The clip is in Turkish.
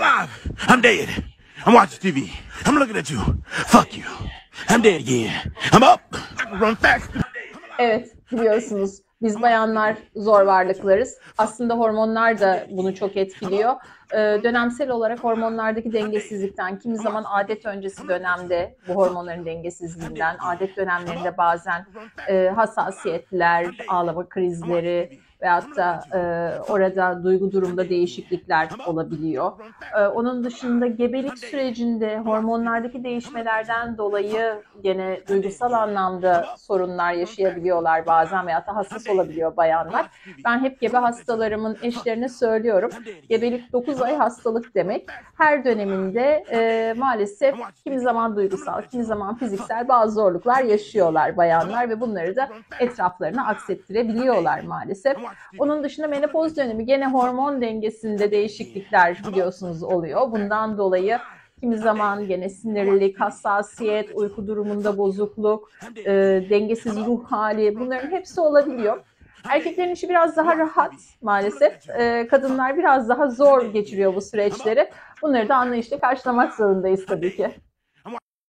alive. I'm dead. I'm watching TV. I'm looking at you. Fuck you. I'm dead again. I'm up. Run fast. Evet biliyorsunuz biz bayanlar zor varlıklarız. Aslında hormonlar da bunu çok etkiliyor. Ee, dönemsel olarak hormonlardaki dengesizlikten, kimi zaman adet öncesi dönemde bu hormonların dengesizliğinden, adet dönemlerinde bazen e, hassasiyetler, ağlama krizleri veyahut da e, orada duygu durumda değişiklikler olabiliyor. Ee, onun dışında gebelik sürecinde hormonlardaki değişmelerden dolayı gene duygusal anlamda sorunlar yaşayabiliyorlar bazen veyahut da hassas olabiliyor bayanlar. Ben hep gebe hastalarımın eşlerine söylüyorum. Gebelik 9 ay hastalık demek. Her döneminde e, maalesef kimi zaman duygusal, kimi zaman fiziksel bazı zorluklar yaşıyorlar bayanlar ve bunları da etraflarına aksettirebiliyorlar maalesef. Onun dışında menopoz dönemi gene hormon dengesinde değişiklikler biliyorsunuz oluyor. Bundan dolayı kimi zaman gene sinirlilik, hassasiyet, uyku durumunda bozukluk, e, dengesiz ruh hali bunların hepsi olabiliyor. Erkeklerin işi biraz daha rahat maalesef. E, kadınlar biraz daha zor geçiriyor bu süreçleri. Bunları da anlayışla karşılamak zorundayız tabii ki.